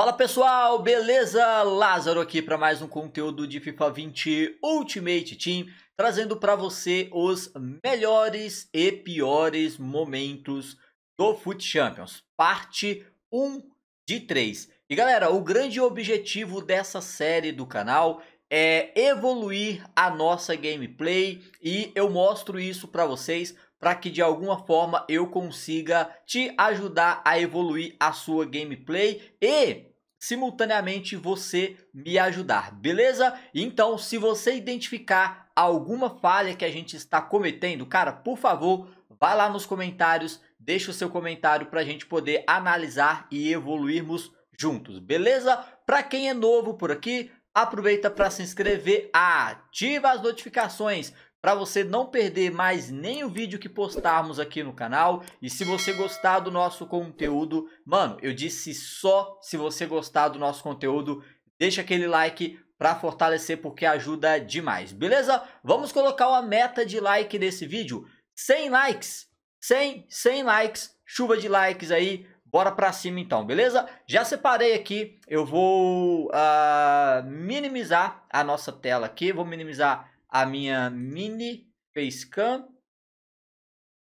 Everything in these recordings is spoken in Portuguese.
Fala pessoal, beleza? Lázaro aqui para mais um conteúdo de FIFA 20 Ultimate Team, trazendo para você os melhores e piores momentos do Foot Champions, parte 1 de 3. E galera, o grande objetivo dessa série do canal é evoluir a nossa gameplay e eu mostro isso para vocês para que de alguma forma eu consiga te ajudar a evoluir a sua gameplay e simultaneamente você me ajudar, beleza? Então, se você identificar alguma falha que a gente está cometendo, cara, por favor, vai lá nos comentários, deixa o seu comentário para a gente poder analisar e evoluirmos juntos, beleza? Para quem é novo por aqui, aproveita para se inscrever, ativa as notificações para você não perder mais o vídeo que postarmos aqui no canal. E se você gostar do nosso conteúdo, mano, eu disse só se você gostar do nosso conteúdo, deixa aquele like para fortalecer porque ajuda demais, beleza? Vamos colocar uma meta de like nesse vídeo, 100 likes, 100, 100 likes, chuva de likes aí, bora pra cima então, beleza? Já separei aqui, eu vou uh, minimizar a nossa tela aqui, vou minimizar a minha mini facecam.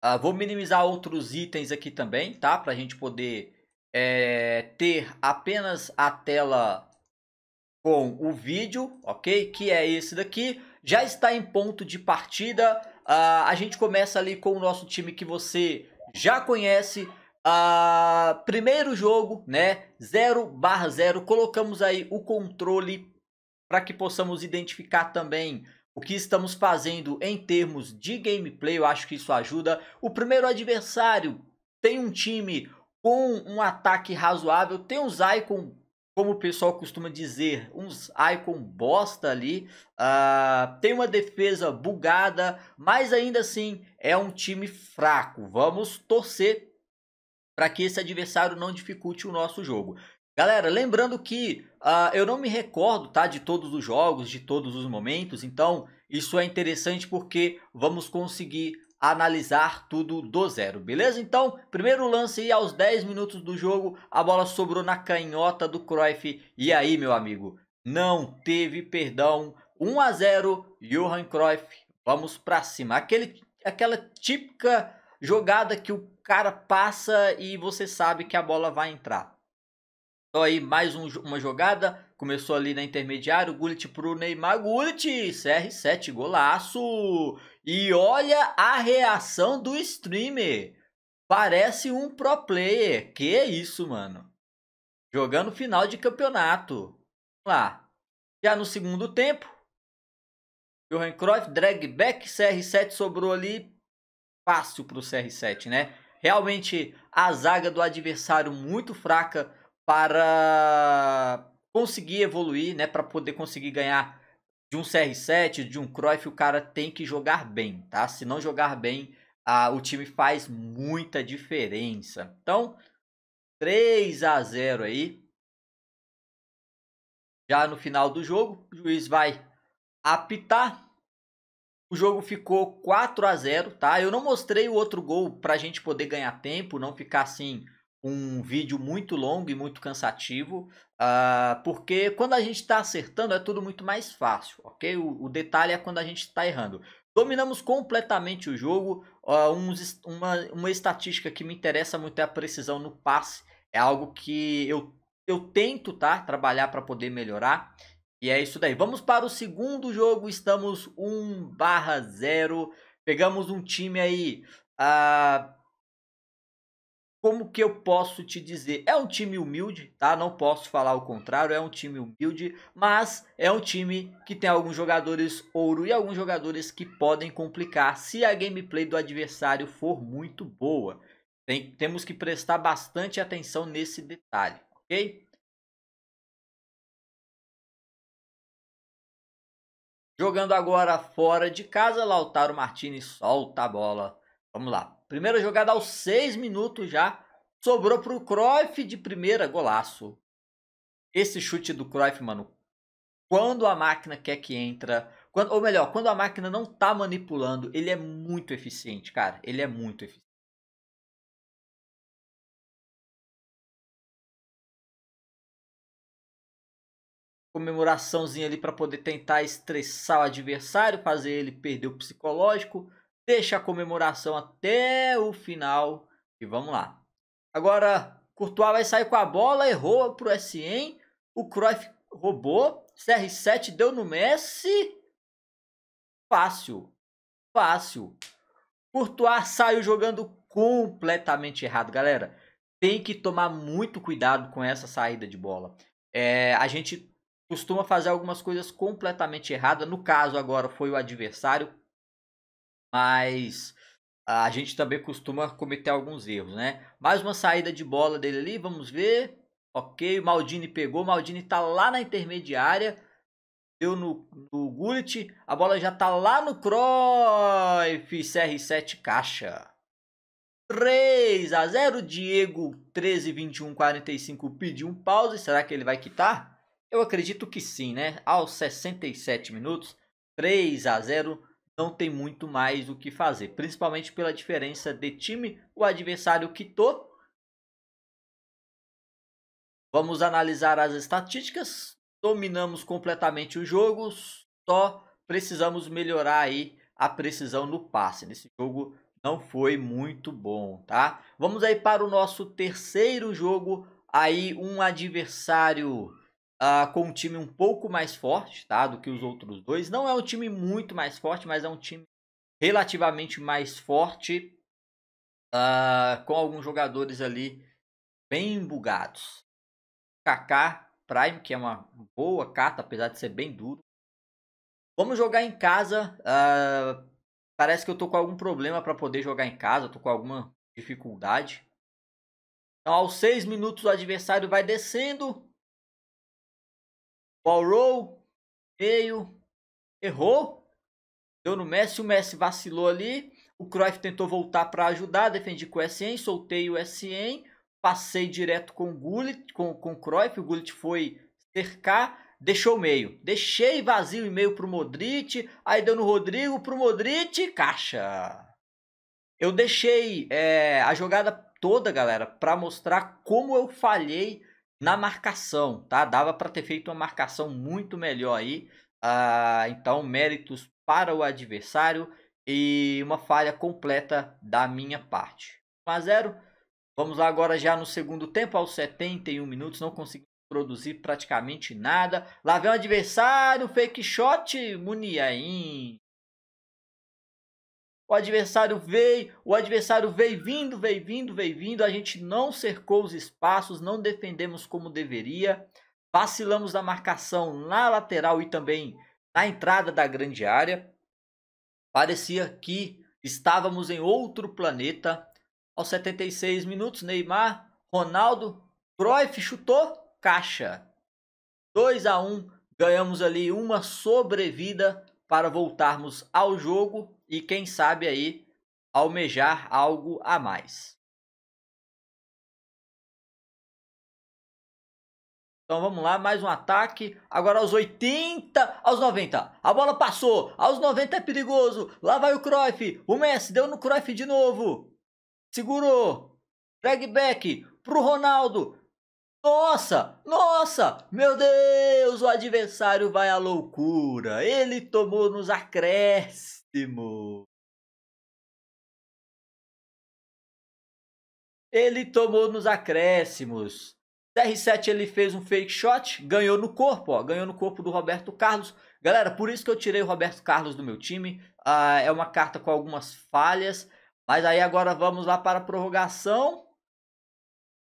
Uh, vou minimizar outros itens aqui também, tá? Para a gente poder é, ter apenas a tela com o vídeo, ok? Que é esse daqui. Já está em ponto de partida. Uh, a gente começa ali com o nosso time que você já conhece. Uh, primeiro jogo, né? 0 barra 0. Colocamos aí o controle para que possamos identificar também o que estamos fazendo em termos de gameplay, eu acho que isso ajuda. O primeiro adversário tem um time com um ataque razoável, tem uns icon, como o pessoal costuma dizer, uns icon bosta ali, uh, tem uma defesa bugada, mas ainda assim é um time fraco. Vamos torcer para que esse adversário não dificulte o nosso jogo. Galera, lembrando que uh, eu não me recordo tá, de todos os jogos, de todos os momentos, então isso é interessante porque vamos conseguir analisar tudo do zero, beleza? Então, primeiro lance aí aos 10 minutos do jogo, a bola sobrou na canhota do Cruyff, e aí meu amigo, não teve perdão, 1 a 0 Johan Cruyff, vamos para cima, Aquele, aquela típica jogada que o cara passa e você sabe que a bola vai entrar. Então aí mais um, uma jogada. Começou ali na intermediária. Gullit pro Neymar. Gullit, CR7, golaço. E olha a reação do streamer. Parece um pro player. Que isso, mano. Jogando final de campeonato. Vamos lá. Já no segundo tempo. Johan Cruyff, drag back. CR7 sobrou ali. Fácil pro CR7, né? Realmente a zaga do adversário muito fraca para conseguir evoluir, né, para poder conseguir ganhar de um CR7, de um Cruyff, o cara tem que jogar bem, tá? Se não jogar bem, a, o time faz muita diferença. Então, 3 a 0 aí. Já no final do jogo, o juiz vai apitar. O jogo ficou 4 a 0, tá? Eu não mostrei o outro gol para a gente poder ganhar tempo, não ficar assim um vídeo muito longo e muito cansativo, uh, porque quando a gente está acertando é tudo muito mais fácil, ok? O, o detalhe é quando a gente está errando. Dominamos completamente o jogo, uh, uns, uma, uma estatística que me interessa muito é a precisão no passe, é algo que eu, eu tento tá, trabalhar para poder melhorar, e é isso daí. Vamos para o segundo jogo, estamos 1 barra 0, pegamos um time aí... Uh, como que eu posso te dizer? É um time humilde, tá? Não posso falar o contrário, é um time humilde, mas é um time que tem alguns jogadores ouro e alguns jogadores que podem complicar se a gameplay do adversário for muito boa. Tem, temos que prestar bastante atenção nesse detalhe, ok? Jogando agora fora de casa, Lautaro Martinez solta a bola. Vamos lá. Primeira jogada aos 6 minutos já. Sobrou pro Cruyff de primeira, golaço. Esse chute do Cruyff, mano. Quando a máquina quer que entra, quando, ou melhor, quando a máquina não tá manipulando, ele é muito eficiente, cara. Ele é muito eficiente. Comemoraçãozinha ali para poder tentar estressar o adversário, fazer ele perder o psicológico. Deixa a comemoração até o final e vamos lá. Agora, Courtois vai sair com a bola, errou pro SN. O Cruyff roubou. CR7 deu no Messi. Fácil. Fácil. Courtois saiu jogando completamente errado, galera. Tem que tomar muito cuidado com essa saída de bola. É, a gente costuma fazer algumas coisas completamente erradas. No caso, agora foi o adversário. Mas a gente também costuma cometer alguns erros, né? Mais uma saída de bola dele ali, vamos ver. Ok, o Maldini pegou, o Maldini tá lá na intermediária. Deu no, no Gullit, a bola já tá lá no Cruyff, CR7 caixa. 3 a 0, Diego 13, 21, 45 pediu um pause, será que ele vai quitar? Eu acredito que sim, né? Aos 67 minutos, 3 a 0, não tem muito mais o que fazer, principalmente pela diferença de time. O adversário quitou. Vamos analisar as estatísticas. Dominamos completamente o jogo, só precisamos melhorar aí a precisão no passe. Nesse jogo não foi muito bom, tá? Vamos aí para o nosso terceiro jogo, aí um adversário uh, com um time um pouco mais forte, tá? Do que os outros dois. Não é um time muito mais forte, mas é um time relativamente mais forte. Uh, com alguns jogadores ali bem bugados. Kaká Prime, que é uma boa carta, apesar de ser bem duro. Vamos jogar em casa. Uh, parece que eu tô com algum problema para poder jogar em casa. Tô com alguma dificuldade. Então, aos 6 minutos, o adversário vai descendo. Roll, meio, errou. Deu no Messi, o Messi vacilou ali. O Cruyff tentou voltar para ajudar, defendi com o SN, soltei o SN, passei direto com o Gullit, com, com o Cruyff, o Gullit foi cercar, deixou o meio. Deixei vazio e meio pro Modric, aí deu no Rodrigo, pro Modric, caixa. Eu deixei é, a jogada toda, galera, para mostrar como eu falhei na marcação, tá? Dava para ter feito uma marcação muito melhor aí. Uh, então, méritos para o adversário e uma falha completa da minha parte. 1 a 0. Vamos agora já no segundo tempo, aos 71 minutos, não consegui produzir praticamente nada. Lá vem o adversário, fake shot, Muniain. O adversário veio, o adversário veio vindo, veio vindo, veio vindo. A gente não cercou os espaços, não defendemos como deveria. Vacilamos na marcação na lateral e também na entrada da grande área. Parecia que estávamos em outro planeta. Aos 76 minutos, Neymar, Ronaldo, Cruyff chutou, caixa. 2 a 1, ganhamos ali uma sobrevida para voltarmos ao jogo e quem sabe aí almejar algo a mais. Então vamos lá, mais um ataque. Agora aos 80, aos 90. A bola passou. Aos 90 é perigoso. Lá vai o Cruyff. O Messi deu no Cruyff de novo. Segurou. Drag back pro Ronaldo. Nossa, nossa, meu Deus, o adversário vai à loucura. Ele tomou nos acréscimos. Ele tomou nos acréscimos. CR7 ele fez um fake shot, ganhou no corpo, ó, ganhou no corpo do Roberto Carlos. Galera, por isso que eu tirei o Roberto Carlos do meu time. Ah, é uma carta com algumas falhas. Mas aí agora vamos lá para a prorrogação.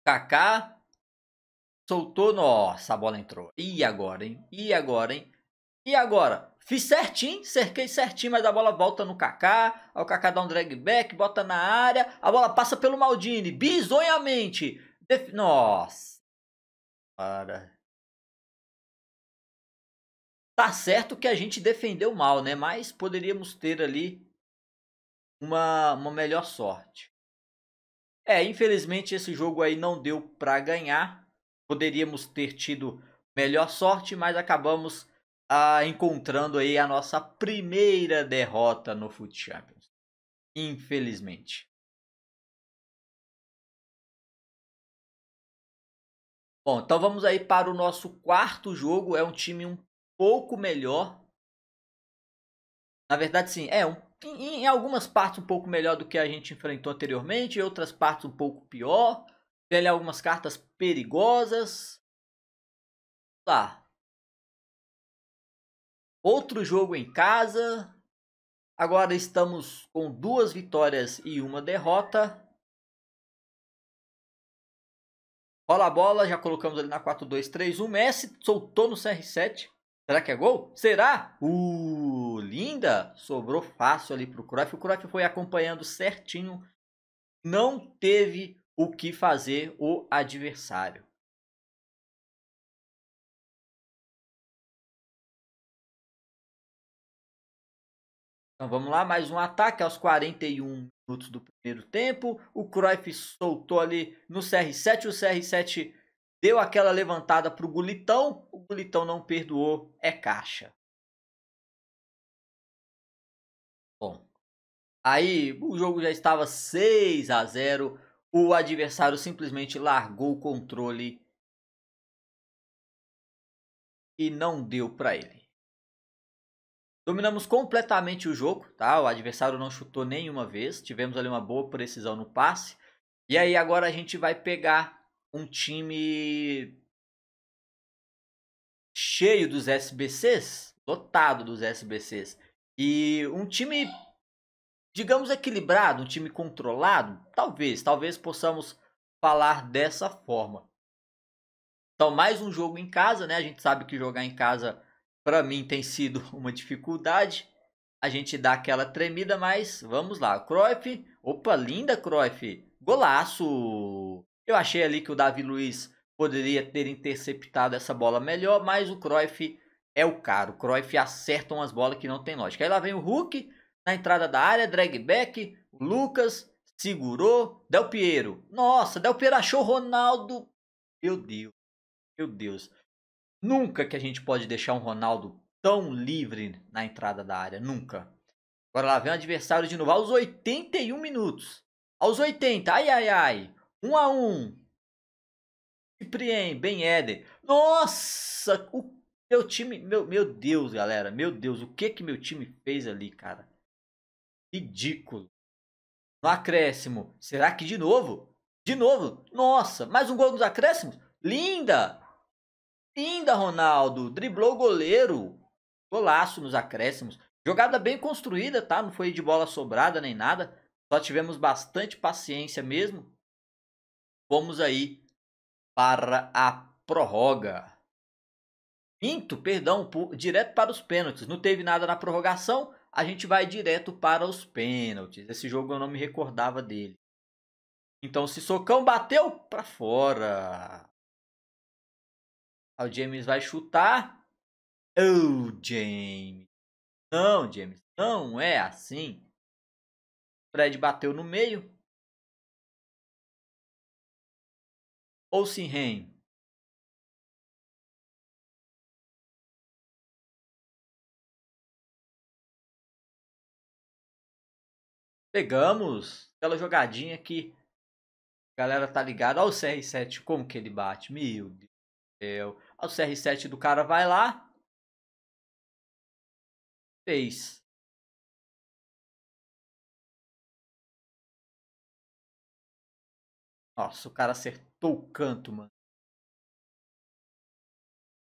Kaká Soltou, nossa, a bola entrou. E agora, hein? E agora, hein? E agora? Fiz certinho, cerquei certinho, mas a bola volta no Kaká. O Kaká dá um drag back, bota na área. A bola passa pelo Maldini, bizonhamente. Def... Nossa. Para. Tá certo que a gente defendeu mal, né? Mas poderíamos ter ali uma, uma melhor sorte. É, infelizmente esse jogo aí não deu para ganhar. Poderíamos ter tido melhor sorte, mas acabamos ah, encontrando aí a nossa primeira derrota no Foot Champions. Infelizmente. Bom, então vamos aí para o nosso quarto jogo. É um time um pouco melhor. Na verdade, sim, é um, em, em algumas partes um pouco melhor do que a gente enfrentou anteriormente, em outras partes um pouco pior. Tem ali algumas cartas perigosas. Lá. Outro jogo em casa. Agora estamos com duas vitórias e uma derrota. Rola a bola, já colocamos ali na 4-2-3-1. Messi soltou no CR7. Será que é gol? Será? Uh, linda! Sobrou fácil ali pro Cruyff. O Cruyff foi acompanhando certinho. Não teve o que fazer o adversário. Então vamos lá, mais um ataque aos 41 minutos do primeiro tempo. O Cruyff soltou ali no CR7. O CR7 deu aquela levantada para o Gulitão. O Gulitão não perdoou. É caixa. Bom, aí o jogo já estava 6 a 0. O adversário simplesmente largou o controle e não deu para ele. Dominamos completamente o jogo, tá? O adversário não chutou nenhuma vez. Tivemos ali uma boa precisão no passe. E aí agora a gente vai pegar um time cheio dos SBCs, lotado dos SBCs. E um time, digamos, equilibrado, um time controlado. Talvez, talvez possamos falar dessa forma. Então, mais um jogo em casa, né? A gente sabe que jogar em casa para mim tem sido uma dificuldade. A gente dá aquela tremida, mas vamos lá. Cruyff, opa, linda Cruyff, golaço. Eu achei ali que o Davi Luiz poderia ter interceptado essa bola melhor, mas o Cruyff é o caro. O Cruyff acerta umas bolas que não tem lógica. Aí lá vem o Hulk na entrada da área, drag back, Lucas segurou, Del Piero. Nossa, Del Piero achou Ronaldo. Meu Deus. Meu Deus. Nunca que a gente pode deixar um Ronaldo tão livre na entrada da área. Nunca. Agora lá vem o adversário de novo aos 81 minutos. Aos 80. Ai, ai, ai. 1 a 1 Ciprien, Ben Eder. Nossa, o meu time, meu, meu Deus, galera, meu Deus, o que que meu time fez ali, cara? Ridículo. No acréscimo, será que de novo? De novo? Nossa, mais um gol nos acréscimos? Linda! Linda, Ronaldo. Driblou o goleiro. Golaço nos acréscimos. Jogada bem construída, tá? Não foi de bola sobrada nem nada. Só tivemos bastante paciência mesmo. Vamos aí para a prorroga. Minto, perdão, por, direto para os pênaltis. Não teve nada na prorrogação, a gente vai direto para os pênaltis. Esse jogo eu não me recordava dele. Então, se Socão bateu para fora. O James vai chutar. Oh, James. Não, James. Não é assim. Fred bateu no meio. Ou Pegamos aquela jogadinha que galera tá ligada. Olha o CR7, como que ele bate. Meu Deus do céu. O CR7 do cara vai lá. Fez. Nossa, o cara acertou o canto, mano.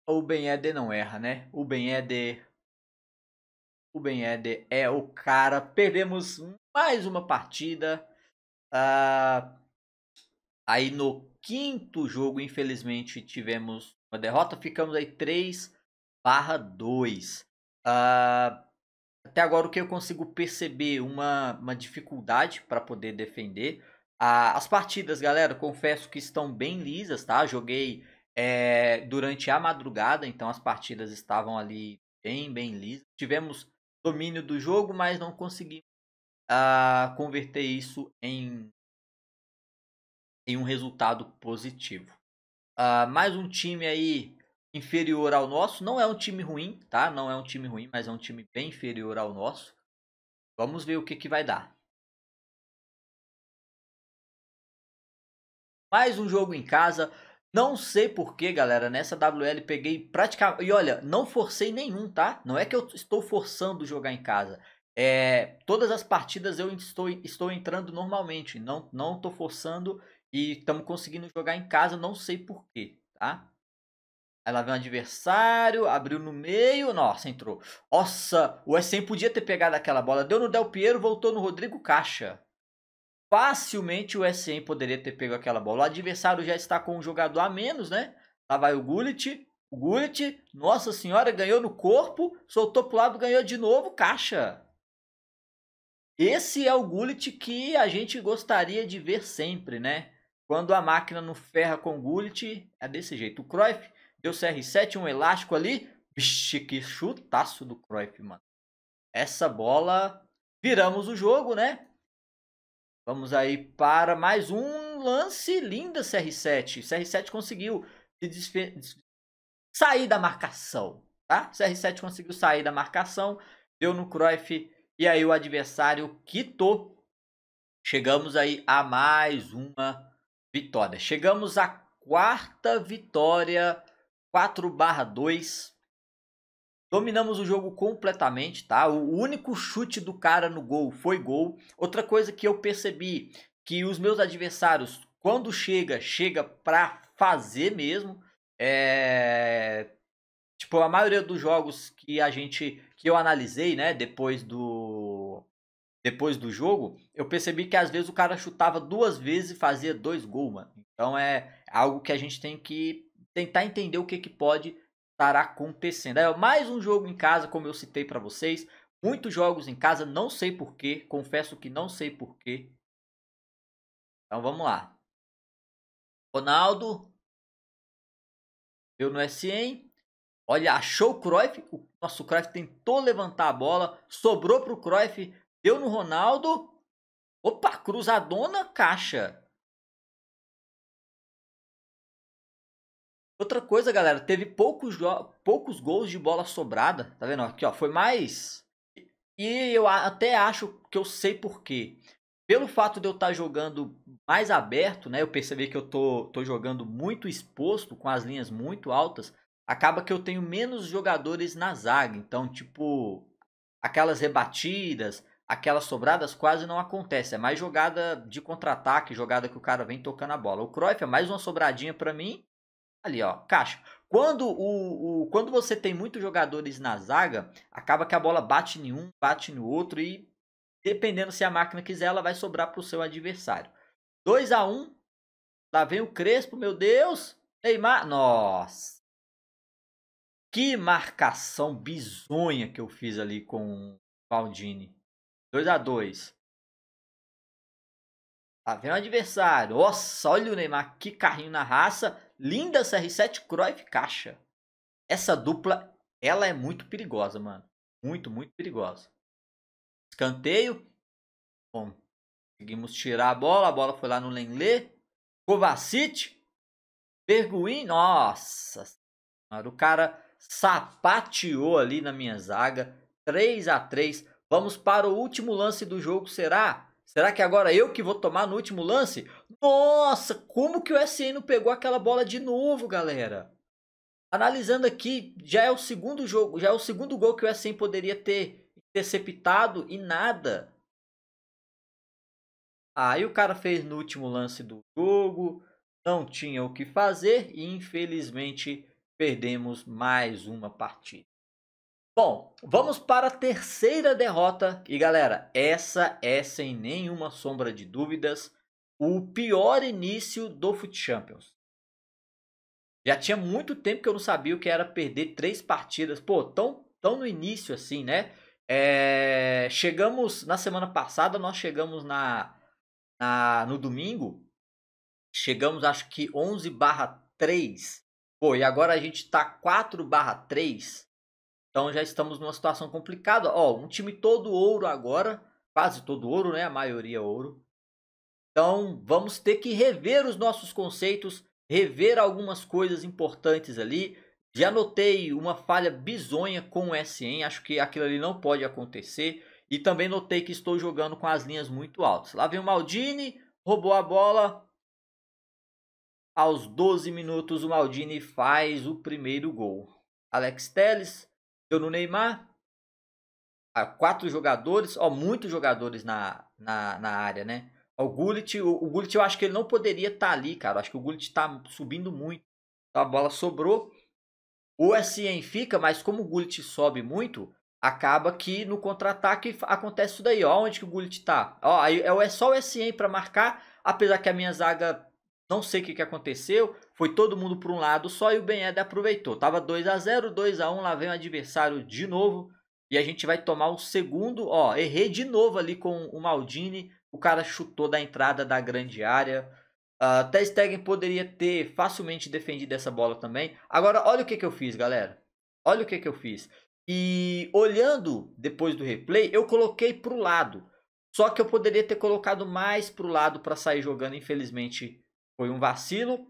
O Ben Eder não erra, né? O Ben Eder. O Ben Eder é o cara. Perdemos mais uma partida. Uh, aí no quinto jogo, infelizmente, tivemos uma derrota. Ficamos aí 3 barra 2. Uh, ah, até agora o que eu consigo perceber uma, uma dificuldade para poder defender. Uh, as partidas, galera, confesso que estão bem lisas, tá? Joguei é, durante a madrugada, então as partidas estavam ali bem, bem lisas. Tivemos domínio do jogo, mas não conseguimos uh, converter isso em, em um resultado positivo. Uh, mais um time aí inferior ao nosso. Não é um time ruim, tá? Não é um time ruim, mas é um time bem inferior ao nosso. Vamos ver o que, que vai dar. Mais um jogo em casa. Não sei porquê, galera, nessa WL peguei praticamente... E olha, não forcei nenhum, tá? Não é que eu estou forçando jogar em casa. É, todas as partidas eu estou, estou entrando normalmente. Não não estou forçando e estamos conseguindo jogar em casa. Não sei porquê, tá? Aí lá vem o adversário, abriu no meio, nossa, entrou. Nossa, o S100 podia ter pegado aquela bola. Deu no Del Piero, voltou no Rodrigo Caixa. Facilmente o SN poderia ter pego aquela bola. O adversário já está com um jogador a menos, né? Lá vai o Gullit. O Gullit, nossa senhora, ganhou no corpo, soltou pro lado, ganhou de novo, caixa. Esse é o Gullit que a gente gostaria de ver sempre, né? Quando a máquina não ferra com o Gullit, é desse jeito. O Cruyff deu CR7, um elástico ali. Vixe, que chutaço do Cruyff, mano. Essa bola, viramos o jogo, né? Vamos aí para mais um lance linda CR7. CR7 conseguiu sair da marcação, tá? CR7 conseguiu sair da marcação, deu no Cruyff e aí o adversário quitou. Chegamos aí a mais uma vitória. Chegamos à quarta vitória, 4/2 Dominamos o jogo completamente, tá? O único chute do cara no gol foi gol. Outra coisa que eu percebi que os meus adversários, quando chega, chega pra fazer mesmo. É... Tipo, a maioria dos jogos que a gente que eu analisei, né, depois do depois do jogo, eu percebi que às vezes o cara chutava duas vezes e fazia dois gols, mano. Então é algo que a gente tem que tentar entender o que que pode estará acontecendo. É mais um jogo em casa, como eu citei para vocês. Muitos jogos em casa, não sei porquê. Confesso que não sei porquê. Então vamos lá. Ronaldo. Eu no SN. Olha, achou o Cruyff. O nosso Cruyff tentou levantar a bola. Sobrou para o Cruyff. Deu no Ronaldo. Opa, cruzadona, caixa. Outra coisa, galera, teve poucos, poucos gols de bola sobrada. Tá vendo? Aqui, ó, foi mais. E eu até acho que eu sei por quê. Pelo fato de eu estar tá jogando mais aberto, né? Eu percebi que eu tô, tô jogando muito exposto, com as linhas muito altas. Acaba que eu tenho menos jogadores na zaga. Então, tipo, aquelas rebatidas, aquelas sobradas quase não acontecem. É mais jogada de contra-ataque, jogada que o cara vem tocando a bola. O Cruyff é mais uma sobradinha para mim Ali, ó, caixa. Quando, o, o, quando você tem muitos jogadores na zaga, acaba que a bola bate em um, bate no outro e, dependendo se a máquina quiser, ela vai sobrar para o seu adversário. 2 a 1 um, Lá vem o Crespo, meu Deus. Neymar. Nossa. Que marcação bizonha que eu fiz ali com o Maldini. 2 a 2 Lá vem o adversário. Nossa, olha o Neymar. Que carrinho na raça. Linda CR7 Cruyff Caixa. Essa dupla, ela é muito perigosa, mano. Muito, muito perigosa. Escanteio. Bom, conseguimos tirar a bola. A bola foi lá no Lenlê. Kovacic. Berguin. Nossa. O cara sapateou ali na minha zaga. 3 a 3 Vamos para o último lance do jogo. Será? Será que agora eu que vou tomar no último lance? Nossa, como que o SN não pegou aquela bola de novo, galera? Analisando aqui, já é o segundo jogo, já é o segundo gol que o SN poderia ter interceptado e nada. Aí o cara fez no último lance do jogo, não tinha o que fazer e infelizmente perdemos mais uma partida. Bom, vamos para a terceira derrota. E galera, essa é sem nenhuma sombra de dúvidas o pior início do Foot Champions. Já tinha muito tempo que eu não sabia o que era perder três partidas. Pô, tão, tão no início assim, né? É, chegamos na semana passada, nós chegamos na, na no domingo. Chegamos acho que 11 barra 3. Pô, e agora a gente tá 4 barra 3. Então já estamos numa situação complicada. Ó, um time todo ouro agora, quase todo ouro, né? A maioria ouro. Então vamos ter que rever os nossos conceitos, rever algumas coisas importantes ali. Já notei uma falha bizonha com o SN, acho que aquilo ali não pode acontecer. E também notei que estou jogando com as linhas muito altas. Lá vem o Maldini, roubou a bola. Aos 12 minutos, o Maldini faz o primeiro gol. Alex Telles deu no Neymar. Ah, quatro jogadores, ó, muitos jogadores na, na, na área, né? O Gullit, o, o Gullit eu acho que ele não poderia estar tá ali, cara. Eu acho que o Gullit está subindo muito. Então, a bola sobrou. O SN fica, mas como o Gullit sobe muito, acaba que no contra-ataque acontece isso daí. Ó, onde que o Gullit tá? Ó, é, é só o SN para marcar, apesar que a minha zaga não sei o que, que aconteceu. Foi todo mundo para um lado só e o Ben Eder aproveitou. Tava 2 a 0 2 a 1 lá vem o adversário de novo. E a gente vai tomar o segundo. Ó, errei de novo ali com o Maldini. O cara chutou da entrada da grande área. Uh, Stegen poderia ter facilmente defendido essa bola também. Agora, olha o que, que eu fiz, galera. Olha o que, que eu fiz. E olhando depois do replay, eu coloquei para o lado. Só que eu poderia ter colocado mais para o lado para sair jogando. Infelizmente, foi um vacilo.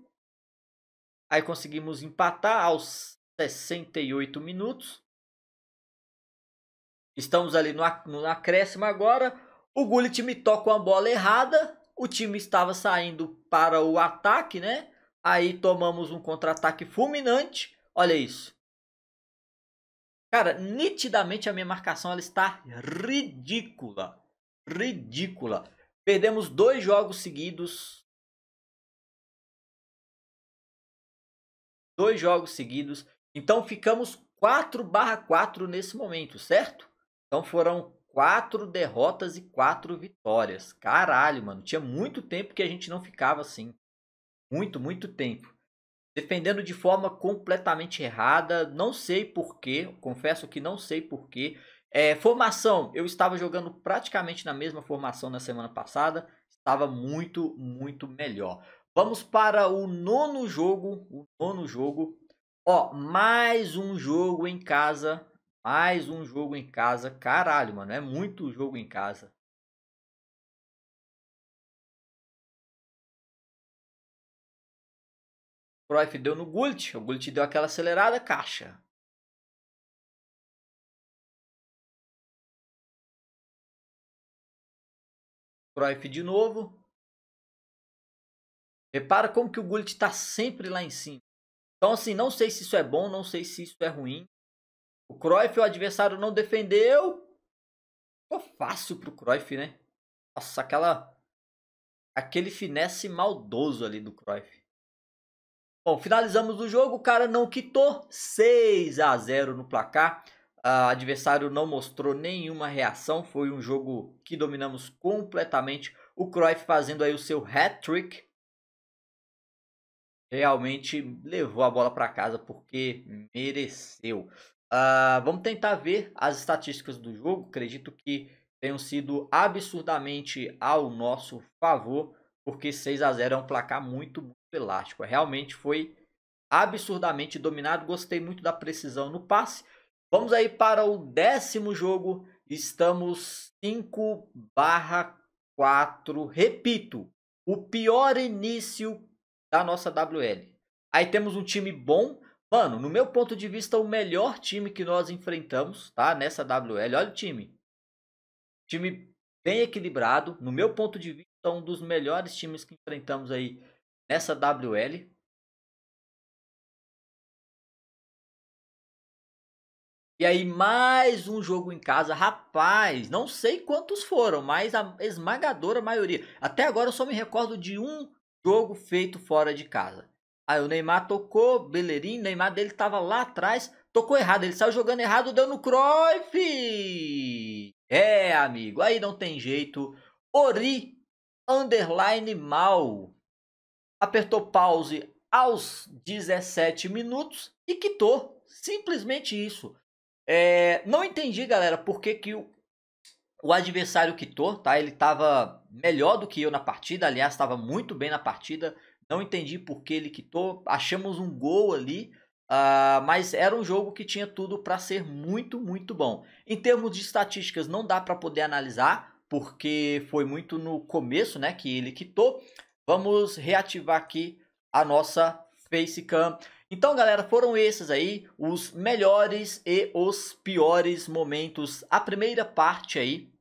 Aí conseguimos empatar aos 68 minutos. Estamos ali no, acréscimo agora. O Gullit me toca uma bola errada. O time estava saindo para o ataque, né? Aí tomamos um contra-ataque fulminante. Olha isso. Cara, nitidamente a minha marcação ela está ridícula. Ridícula. Perdemos dois jogos seguidos. Dois jogos seguidos. Então ficamos 4 barra 4 nesse momento, certo? Então foram quatro derrotas e quatro vitórias. Caralho, mano. Tinha muito tempo que a gente não ficava assim. Muito, muito tempo. Defendendo de forma completamente errada. Não sei porquê. Confesso que não sei porquê. É, formação. Eu estava jogando praticamente na mesma formação na semana passada. Estava muito, muito melhor. Vamos para o nono jogo. O nono jogo. Ó, mais um jogo em casa mais um jogo em casa. Caralho, mano. É muito jogo em casa. Cruyff deu no Gullit. O Gullit deu aquela acelerada. Caixa. Cruyff de novo. Repara como que o Gullit está sempre lá em cima. Então, assim, não sei se isso é bom, não sei se isso é ruim. O Cruyff, o adversário não defendeu. Ficou fácil pro Cruyff, né? Nossa, aquela... Aquele finesse maldoso ali do Cruyff. Bom, finalizamos o jogo. O cara não quitou. 6 a 0 no placar. O adversário não mostrou nenhuma reação. Foi um jogo que dominamos completamente. O Cruyff fazendo aí o seu hat-trick. Realmente levou a bola para casa porque mereceu. Uh, vamos tentar ver as estatísticas do jogo. Acredito que tenham sido absurdamente ao nosso favor, porque 6 a 0 é um placar muito, muito elástico. Realmente foi absurdamente dominado. Gostei muito da precisão no passe. Vamos aí para o décimo jogo. Estamos 5 barra 4. Repito, o pior início da nossa WL. Aí temos um time bom, Mano, no meu ponto de vista, o melhor time que nós enfrentamos, tá? Nessa WL, olha o time. Time bem equilibrado. No meu ponto de vista, um dos melhores times que enfrentamos aí nessa WL. E aí, mais um jogo em casa. Rapaz, não sei quantos foram, mas a esmagadora maioria. Até agora eu só me recordo de um jogo feito fora de casa. Aí o Neymar tocou, Bellerin, Neymar dele tava lá atrás, tocou errado, ele saiu jogando errado, deu no Cruyff. É, amigo, aí não tem jeito. Ori, underline mal. Apertou pause aos 17 minutos e quitou. Simplesmente isso. É, não entendi, galera, por que, que o, o adversário quitou, tá? Ele tava melhor do que eu na partida, aliás, estava muito bem na partida. Não entendi por que ele quitou. Achamos um gol ali, uh, mas era um jogo que tinha tudo para ser muito, muito bom. Em termos de estatísticas, não dá para poder analisar, porque foi muito no começo né, que ele quitou. Vamos reativar aqui a nossa Facecam. Então, galera, foram esses aí os melhores e os piores momentos. A primeira parte aí,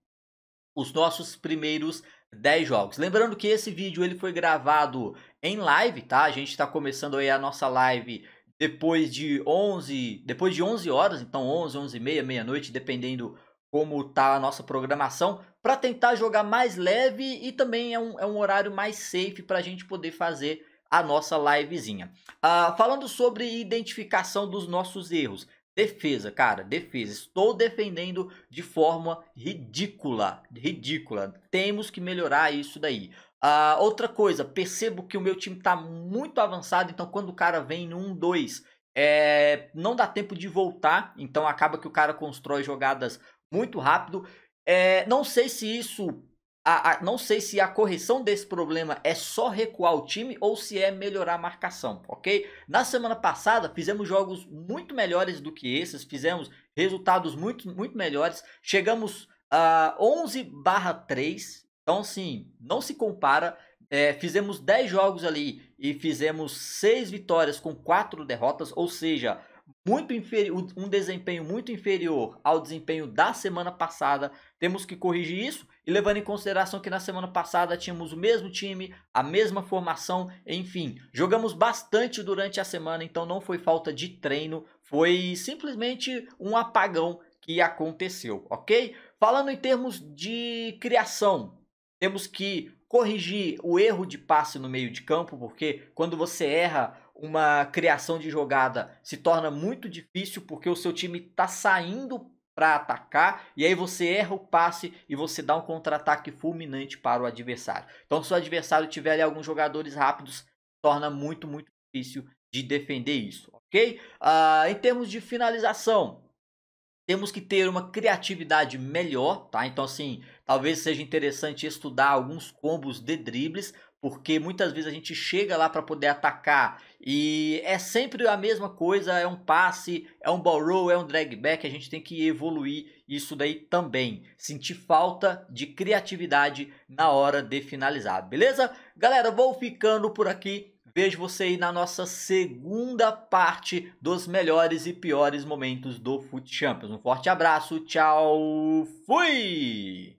os nossos primeiros 10 jogos. Lembrando que esse vídeo ele foi gravado em live, tá? A gente está começando aí a nossa live depois de 11, depois de 11 horas, então 11, 11 e meia, meia-noite, dependendo como tá a nossa programação, para tentar jogar mais leve e também é um, é um horário mais safe para a gente poder fazer a nossa livezinha. Uh, falando sobre identificação dos nossos erros, Defesa, cara, defesa. Estou defendendo de forma ridícula. Ridícula. Temos que melhorar isso daí. Uh, outra coisa, percebo que o meu time está muito avançado, então quando o cara vem no 1-2, é, não dá tempo de voltar, então acaba que o cara constrói jogadas muito rápido. É, não sei se isso a, a, não sei se a correção desse problema é só recuar o time ou se é melhorar a marcação, ok? Na semana passada fizemos jogos muito melhores do que esses, fizemos resultados muito, muito melhores, chegamos a 11 barra 3, então assim, não se compara, é, fizemos 10 jogos ali e fizemos 6 vitórias com 4 derrotas, ou seja, muito inferior, um desempenho muito inferior ao desempenho da semana passada. Temos que corrigir isso e levando em consideração que na semana passada tínhamos o mesmo time, a mesma formação, enfim, jogamos bastante durante a semana, então não foi falta de treino, foi simplesmente um apagão que aconteceu, ok? Falando em termos de criação, temos que corrigir o erro de passe no meio de campo, porque quando você erra uma criação de jogada se torna muito difícil porque o seu time está saindo para atacar e aí você erra o passe e você dá um contra-ataque fulminante para o adversário. Então, se o adversário tiver ali alguns jogadores rápidos, torna muito, muito difícil de defender isso, ok? Uh, em termos de finalização, temos que ter uma criatividade melhor, tá? Então, assim, talvez seja interessante estudar alguns combos de dribles porque muitas vezes a gente chega lá para poder atacar e é sempre a mesma coisa, é um passe, é um ball roll, é um drag back, a gente tem que evoluir isso daí também. Sentir falta de criatividade na hora de finalizar, beleza? Galera, vou ficando por aqui. Vejo você aí na nossa segunda parte dos melhores e piores momentos do Foot Champions. Um forte abraço, tchau, fui!